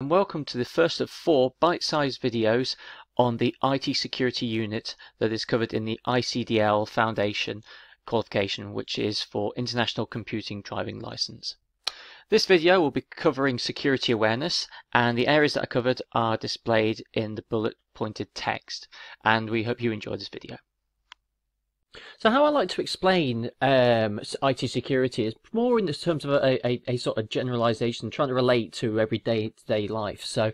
and welcome to the first of four bite-sized videos on the IT security unit that is covered in the ICDL Foundation qualification which is for International Computing Driving License. This video will be covering security awareness and the areas that are covered are displayed in the bullet pointed text and we hope you enjoy this video. So how I like to explain um, IT security is more in the terms of a, a, a sort of generalization, trying to relate to everyday day life. So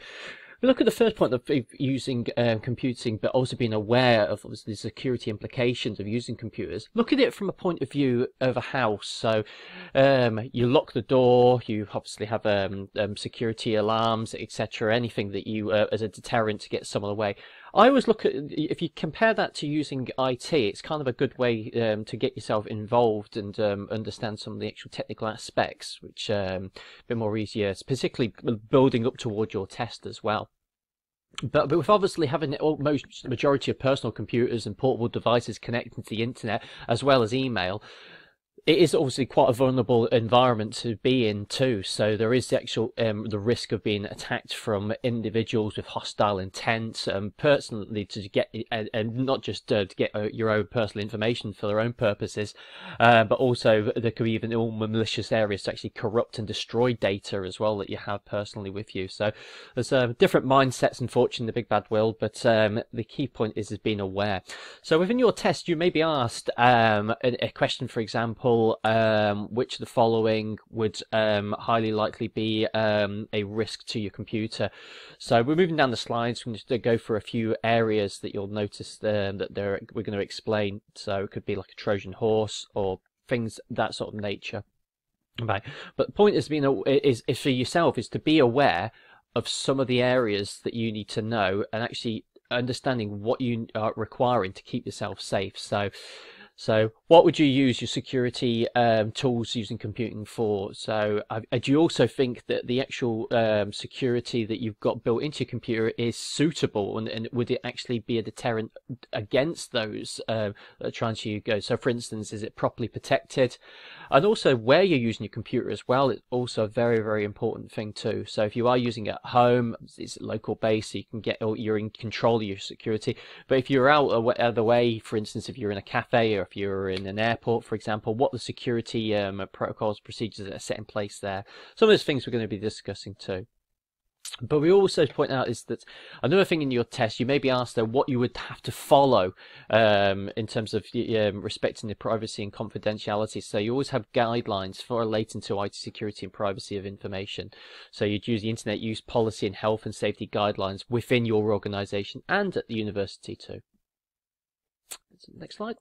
we look at the first point of using um, computing, but also being aware of the security implications of using computers. Look at it from a point of view of a house. So um, you lock the door, you obviously have um, um security alarms, etc. Anything that you, uh, as a deterrent to get someone away. I always look at if you compare that to using IT, it's kind of a good way um, to get yourself involved and um, understand some of the actual technical aspects, which um, a bit more easier, particularly building up toward your test as well. But, but with obviously having almost the majority of personal computers and portable devices connected to the internet as well as email, it is obviously quite a vulnerable environment to be in too. So there is the actual um, the risk of being attacked from individuals with hostile intent, um, personally to get and, and not just uh, to get uh, your own personal information for their own purposes, uh, but also there could be even all malicious areas to actually corrupt and destroy data as well that you have personally with you. So there's uh, different mindsets, unfortunately, in the big bad world. But um, the key point is is being aware. So within your test, you may be asked um, a, a question, for example um, which of the following would um, highly likely be um, a risk to your computer? So we're moving down the slides. We're going to go for a few areas that you'll notice that we're going to explain. So it could be like a Trojan horse or things that sort of nature. Right. But the point is being is, is for yourself is to be aware of some of the areas that you need to know and actually understanding what you are requiring to keep yourself safe. So so, what would you use your security um, tools using computing for? So, do you also think that the actual um, security that you've got built into your computer is suitable, and, and would it actually be a deterrent against those uh, that are trying to go? So, for instance, is it properly protected? And also, where you're using your computer as well is also a very, very important thing too. So, if you are using it at home, it's local base, so you can get or you're in control of your security. But if you're out the way, for instance, if you're in a cafe or if you're in an airport, for example, what the security um, protocols, procedures that are set in place there. Some of those things we're going to be discussing too. But we also point out is that another thing in your test, you may be asked though what you would have to follow um, in terms of um, respecting the privacy and confidentiality. So you always have guidelines for relating to IT security and privacy of information. So you'd use the Internet Use Policy and Health and Safety guidelines within your organization and at the university too. Next slide.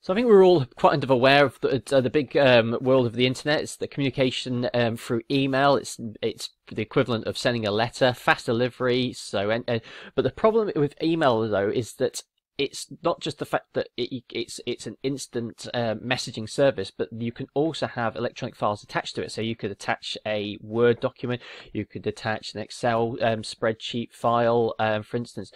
So I think we're all quite aware of the, uh, the big um, world of the internet. It's the communication um, through email. It's it's the equivalent of sending a letter, fast delivery. So, and, and, but the problem with email though is that it's not just the fact that it, it's it's an instant uh, messaging service, but you can also have electronic files attached to it. So you could attach a Word document, you could attach an Excel um, spreadsheet file, um, for instance.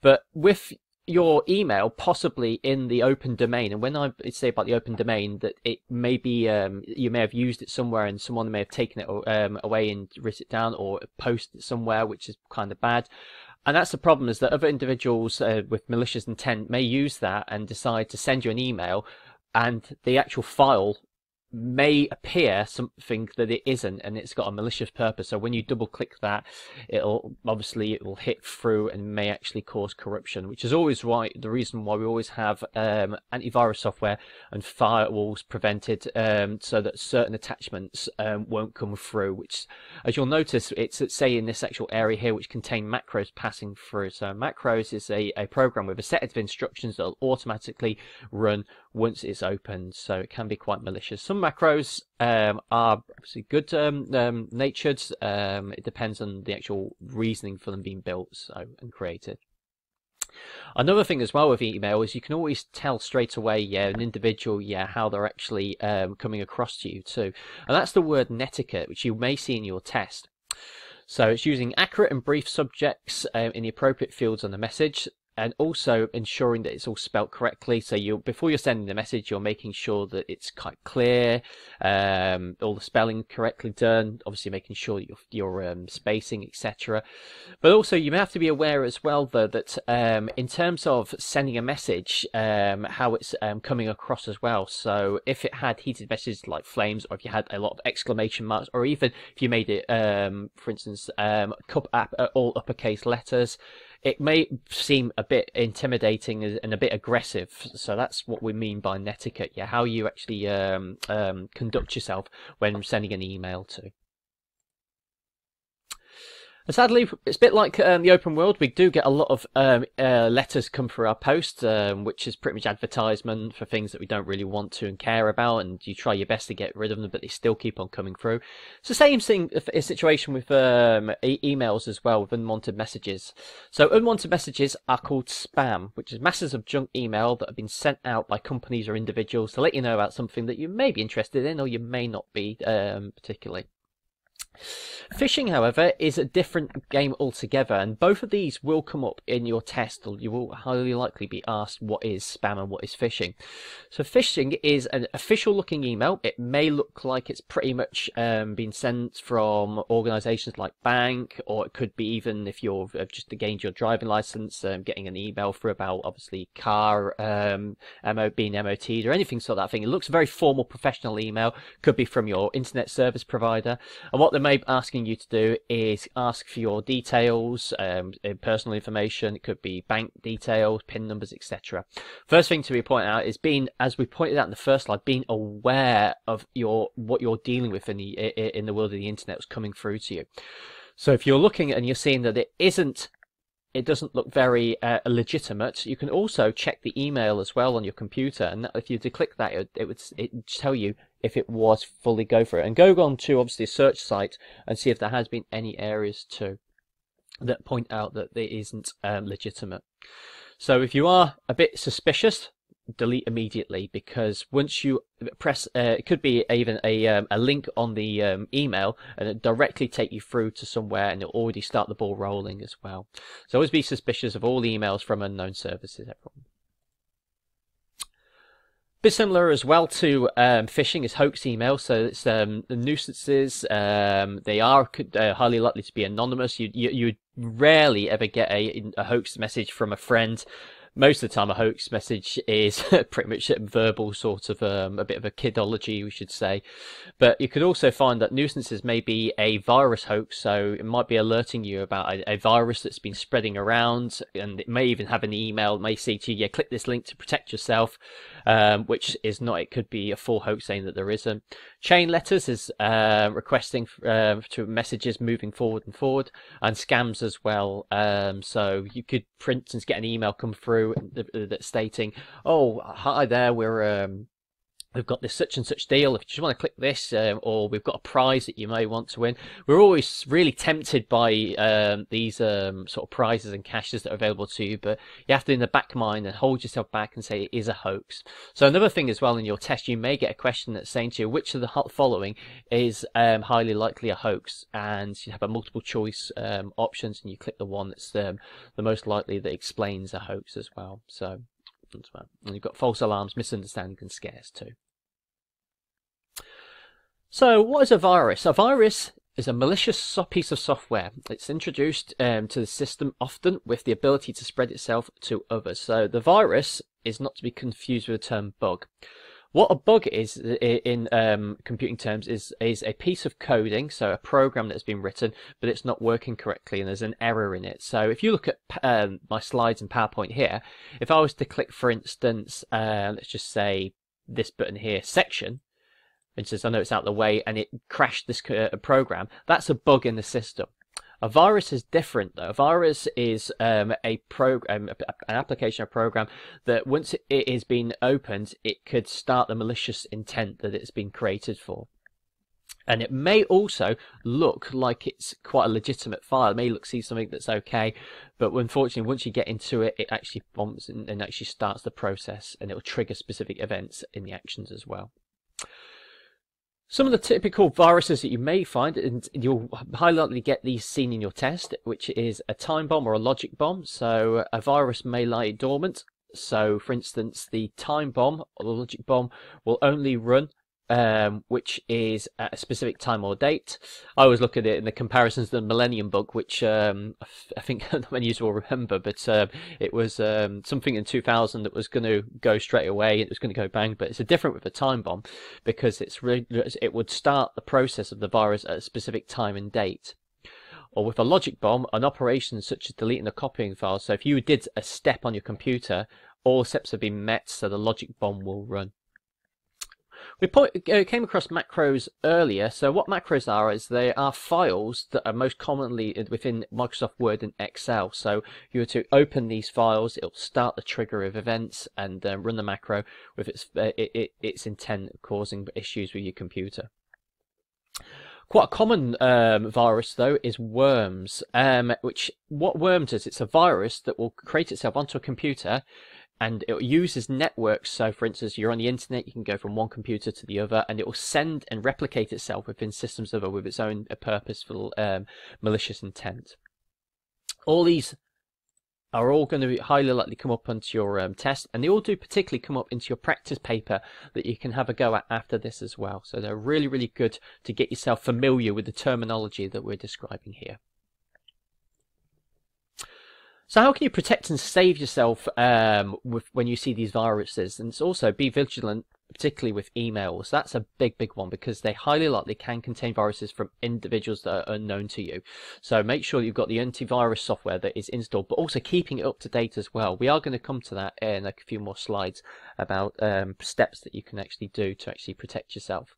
But with your email possibly in the open domain. And when i say about the open domain that it may be um, you may have used it somewhere and someone may have taken it um, away and written it down or posted it somewhere which is kind of bad. And that's the problem is that other individuals uh, with malicious intent may use that and decide to send you an email and the actual file may appear something that it isn't and it's got a malicious purpose. So when you double click that it'll obviously it will hit through and may actually cause corruption which is always why the reason why we always have um, antivirus software and firewalls prevented um, so that certain attachments um, won't come through which as you'll notice it's say in this actual area here which contain macros passing through. So macros is a, a program with a set of instructions that will automatically run once it's opened so it can be quite malicious some macros um, are obviously good um, um, natured. Um, it depends on the actual reasoning for them being built so, and created. Another thing as well with email is you can always tell straight away, yeah, an individual, yeah, how they're actually um, coming across to you too. And that's the word netiquette, which you may see in your test. So it's using accurate and brief subjects um, in the appropriate fields on the message, and also ensuring that it's all spelt correctly. So you before you're sending the message, you're making sure that it's quite clear, um, all the spelling correctly done. Obviously, making sure your your um, spacing, etc. But also, you may have to be aware as well, though, that um, in terms of sending a message, um, how it's um, coming across as well. So if it had heated messages like flames, or if you had a lot of exclamation marks, or even if you made it, um, for instance, um, all uppercase letters it may seem a bit intimidating and a bit aggressive. So that's what we mean by netiquette. Yeah, how you actually um, um, conduct yourself when sending an email to. Sadly, it's a bit like um, the open world. We do get a lot of um, uh, letters come through our post, um, which is pretty much advertisement for things that we don't really want to and care about, and you try your best to get rid of them, but they still keep on coming through. It's the same thing, a situation with um, e- emails as well, with unwanted messages. So unwanted messages are called spam, which is masses of junk email that have been sent out by companies or individuals to let you know about something that you may be interested in or you may not be um, particularly. Phishing, however, is a different game altogether, and both of these will come up in your test. You will highly likely be asked what is spam and what is phishing. So, phishing is an official looking email. It may look like it's pretty much um, been sent from organizations like bank, or it could be even if you're uh, just gained your driving license, um, getting an email for about obviously car um, MO, being MOT'd or anything sort of that thing. It looks very formal, professional email. Could be from your internet service provider, and what they may be asking you to do is ask for your details, um, uh, personal information. It could be bank details, PIN numbers, etc. First thing to be pointed out is being, as we pointed out in the first slide, being aware of your what you're dealing with in the in the world of the internet was coming through to you. So if you're looking and you're seeing that it isn't it doesn't look very uh, legitimate. You can also check the email as well on your computer, and if you click that, it, it would it tell you if it was fully go for it. And go on to obviously a search site and see if there has been any areas too that point out that it isn't um, legitimate. So if you are a bit suspicious, delete immediately because once you press, uh, it could be even a um, a link on the um, email and it directly take you through to somewhere and it'll already start the ball rolling as well. So always be suspicious of all emails from unknown services, everyone. Bit similar as well to um, phishing is hoax email. So it's um, nuisances. Um, they are uh, highly likely to be anonymous. You you you rarely ever get a, a hoax message from a friend most of the time a hoax message is pretty much verbal sort of um, a bit of a kidology we should say. But you could also find that nuisances may be a virus hoax so it might be alerting you about a, a virus that's been spreading around and it may even have an email it may say to you yeah click this link to protect yourself um, which is not it could be a full hoax saying that there isn't. Chain letters is uh, requesting uh, to messages moving forward and forward and scams as well um, so you could for instance get an email come through through that's stating, "Oh, hi there, we're um, we've got this such and such deal. If you just want to click this, um, or we've got a prize that you may want to win. We're always really tempted by um, these um, sort of prizes and cashes that are available to you, but you have to, in the back mind, and hold yourself back and say it is a hoax. So another thing as well in your test, you may get a question that's saying to you which of the following is um, highly likely a hoax, and you have a multiple choice um, options, and you click the one that's um, the most likely that explains a hoax as well. So. And you've got false alarms, misunderstandings, and scares too. So, what is a virus? A virus is a malicious piece of software. It's introduced um, to the system often with the ability to spread itself to others. So, the virus is not to be confused with the term bug. What a bug is in um, computing terms is is a piece of coding, so a program that's been written, but it's not working correctly and there's an error in it. So if you look at um, my slides in PowerPoint here, if I was to click, for instance, uh, let's just say this button here, section, and says, I know it's out of the way, and it crashed this uh, program. That's a bug in the system. A virus is different though. A virus is um, a program, an application a program that once it has been opened, it could start the malicious intent that it's been created for. And it may also look like it's quite a legitimate file. It may look see something that's okay, but unfortunately, once you get into it, it actually bombs and, and actually starts the process, and it will trigger specific events in the actions as well. Some of the typical viruses that you may find, and you'll highly likely get these seen in your test, which is a time bomb or a logic bomb. So a virus may lie dormant. So, for instance, the time bomb or the logic bomb will only run um, which is at a specific time or date. I always look at it in the comparisons to the Millennium Bug, which um, I think many of you will remember, but uh, it was um, something in 2000 that was going to go straight away. It was going to go bang, but it's a different with a time bomb because it's it would start the process of the virus at a specific time and date. Or with a logic bomb, an operation such as deleting a copying file. So if you did a step on your computer, all steps have been met, so the logic bomb will run. We uh, came across macros earlier. So what macros are is they are files that are most commonly within Microsoft Word and Excel. So you were to open these files, it'll start the trigger of events and uh, run the macro with its uh, it, it, its intent causing issues with your computer. Quite a common um, virus though is worms, um, which what worms is? It's a virus that will create itself onto a computer and it uses networks. So, for instance, you're on the internet, you can go from one computer to the other, and it will send and replicate itself within systems of with its own purposeful, um, malicious intent. All these are all going to be highly likely come up onto your um, test, and they all do particularly come up into your practice paper that you can have a go at after this as well. So they're really, really good to get yourself familiar with the terminology that we're describing here. So how can you protect and save yourself um, with, when you see these viruses? And also be vigilant, particularly with emails. That's a big, big one because they highly likely can contain viruses from individuals that are unknown to you. So make sure you've got the antivirus software that is installed, but also keeping it up to date as well. We are going to come to that in a few more slides about um, steps that you can actually do to actually protect yourself.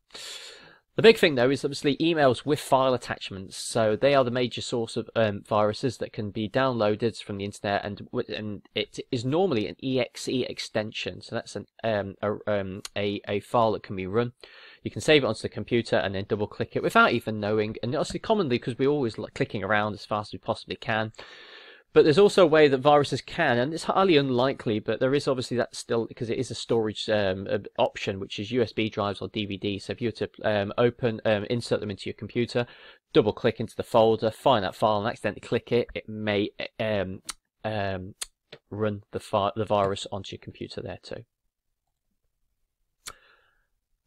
The big thing though is obviously emails with file attachments. So they are the major source of um, viruses that can be downloaded from the internet, and and it is normally an exe extension. So that's an um, a, um, a a file that can be run. You can save it onto the computer and then double click it without even knowing. And obviously, commonly because we're always like clicking around as fast as we possibly can. But there's also a way that viruses can, and it's highly unlikely, but there is obviously that still because it is a storage um, option, which is USB drives or DVD. So if you were to um, open, um, insert them into your computer, double click into the folder, find that file, and accidentally click it, it may um, um, run the, the virus onto your computer there too.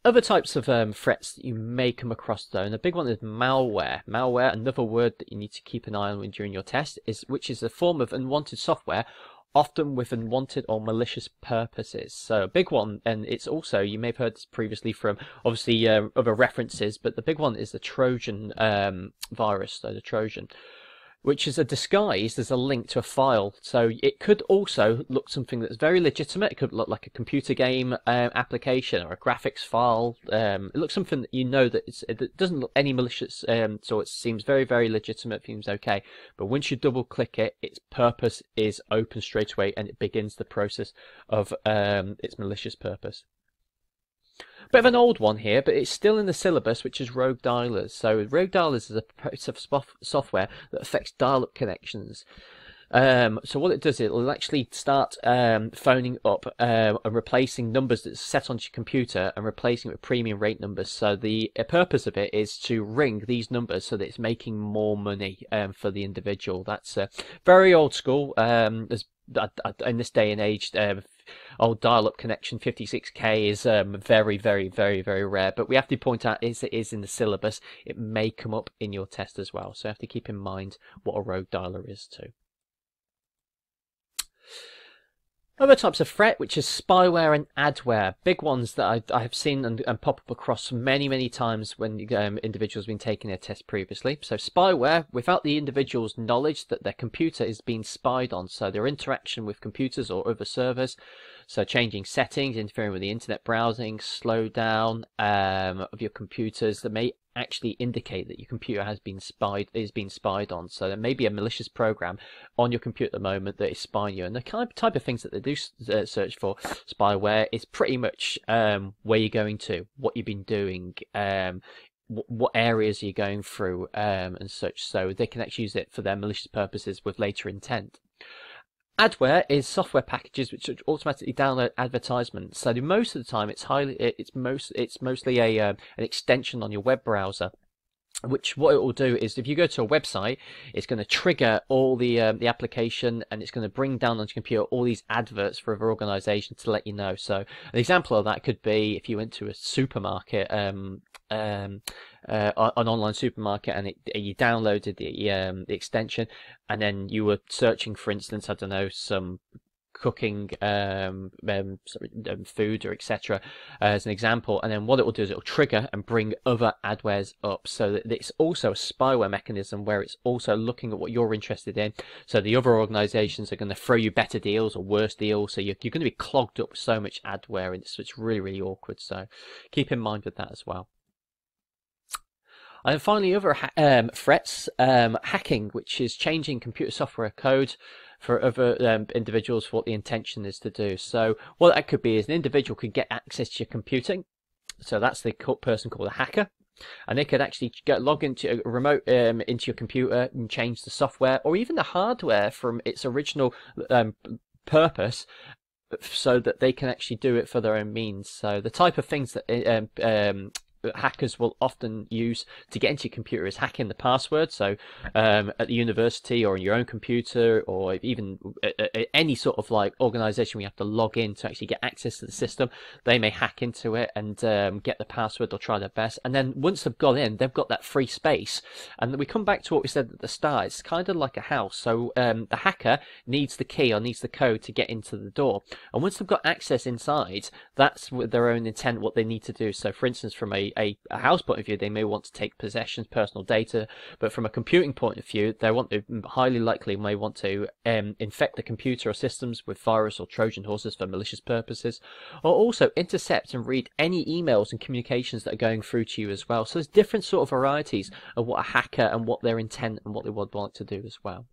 Other types of um, threats that you may come across though, and the big one is malware. Malware, another word that you need to keep an eye on during your test, is which is a form of unwanted software, often with unwanted or malicious purposes. So a big one, and it's also you may have heard this previously from obviously uh, other references, but the big one is the Trojan um, virus, so the Trojan which is a disguise as a link to a file. So it could also look something that's very legitimate. It could look like a computer game um, application or a graphics file. Um, it looks something that you know that it doesn't look any malicious, um, so it seems very, very legitimate. Seems okay, but once you double click it, its purpose is open straight away, and it begins the process of um, its malicious purpose. Bit of an old one here, but it's still in the syllabus, which is Rogue Dialers. So Rogue Dialers is a piece of software that affects dial-up connections. Um, so what it does, it will actually start um, phoning up uh, and replacing numbers that's set onto your computer and replacing it with premium rate numbers. So the purpose of it is to ring these numbers so that it's making more money um, for the individual. That's uh, very old school. Um, in this day and age, uh, old dial-up connection 56k is um, very, very, very, very rare. But we have to point out is it is in the syllabus. It may come up in your test as well. So you have to keep in mind what a rogue dialer is too. Other types of threat, which is spyware and adware, big ones that I, I have seen and, and, pop up across many, many times when um, individuals have been taking their test previously. So spyware, without the individual's knowledge that their computer is being spied on, so their interaction with computers or other servers, so changing settings, interfering with the internet browsing, slowdown um, of your computers that may actually indicate that your computer has been spied is being spied on. So there may be a malicious program on your computer at the moment that is spying you. And the kind of type of things that they do uh, search for spyware is pretty much um, where you're going to, what you've been doing, um, what areas are you're going through, um, and such. So they can actually use it for their malicious purposes with later intent. Adware is software packages which automatically download advertisements. So most of the time, it's highly it's most it's mostly a uh, an extension on your web browser which what it will do is if you go to a website it's going to trigger all the um, the application and it's going to bring down onto your computer all these adverts for other organizations to let you know so an example of that could be if you went to a supermarket um, um, uh, an online supermarket and it, you downloaded the, um, the extension and then you were searching for instance i don't know some cooking um, um, sorry, um, food or etc. Uh, as an example, and then what it will do is it will trigger and bring other adwares up, so that it's also a spyware mechanism where it's also looking at what you're interested in. So the other organisations are going to throw you better deals or worse deals, so you're, you're going to be clogged up with so much adware, and it's, it's really really awkward. So keep in mind with that as well. And finally, other ha- um, threats, um, hacking, which is changing computer software code for other um, individuals for what the intention is to do. So what that could be is an individual could get access to your computing. So that's the person called a hacker. And they could actually get log into a remote um, into your computer and change the software or even the hardware from its original um, purpose so that they can actually do it for their own means. So the type of things that um, um, hackers will often use to get into your computer is hacking the password. So um, at the university or in your own computer or even any sort of like organization we have to log in to actually get access to the system, they may hack into it and um, get the password or try their best. And then once they've got in, they've got that free space. And we come back to what we said at the start. It's kind of like a house. So um, the hacker needs the key or needs the code to get into the door. And once they've got access inside, that's with their own intent what they need to do. So for instance, from a a, a, house point of view, they may want to take possessions, personal data, but from a computing point of view, they want to highly likely may want to um, infect the computer or systems with virus or Trojan horses for malicious purposes, or also intercept and read any emails and communications that are going through to you as well. So there's different sort of varieties of what a hacker and what their intent and what they would want to do as well.